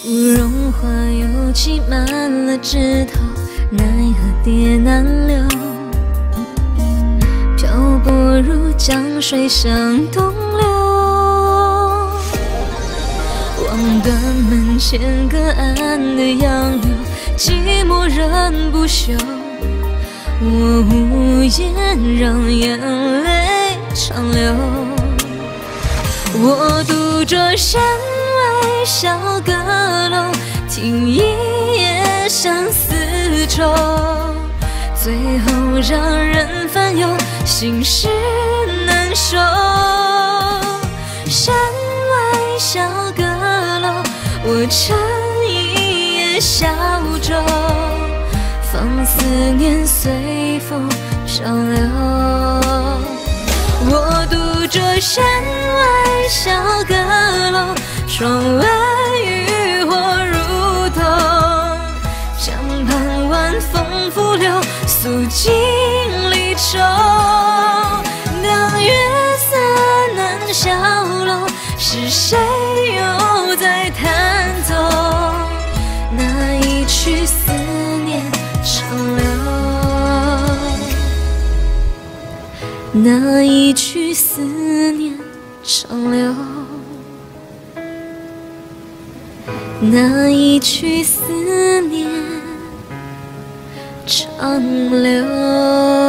芙蓉花又挤满了枝头，奈何蝶难留。漂泊如江水向东流，望断门前隔岸的杨柳，寂寞人不休。我无言，让眼泪长流。我独坐山外小阁楼，听一夜相思愁，最后让人烦忧，心事难收。山外小阁楼，我乘一叶小舟。放思念随风漂流，我独酌山外小阁窗外渔火如豆，江畔晚风拂柳，诉尽离愁。当月色难消融，是谁又在弹奏那一曲思念？长流，那一曲思念长流，那一曲思念长流。